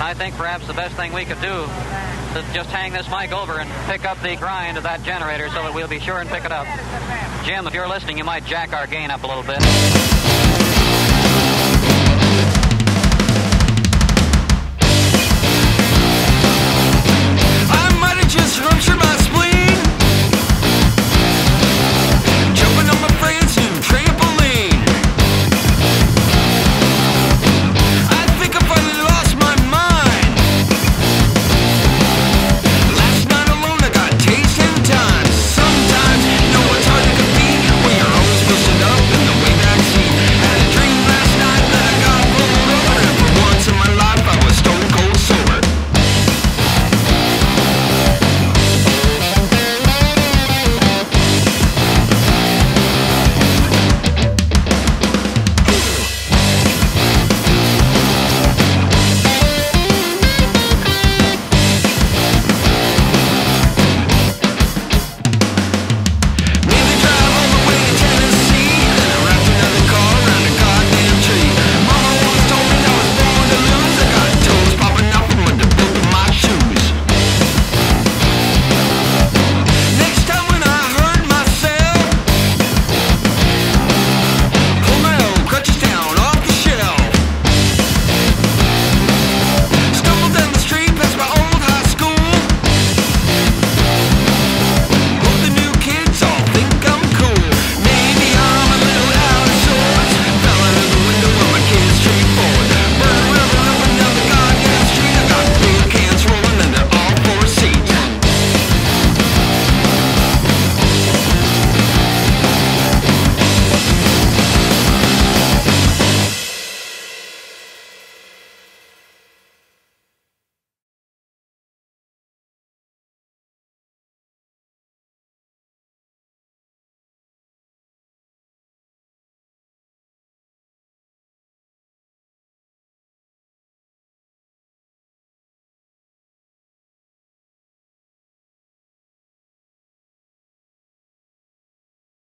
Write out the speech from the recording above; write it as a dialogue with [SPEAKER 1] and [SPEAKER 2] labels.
[SPEAKER 1] I think perhaps the best thing we could do is just hang this mic over and pick up the grind of that generator so that we'll be sure and pick it up. Jim, if you're listening, you might jack our gain up a little bit.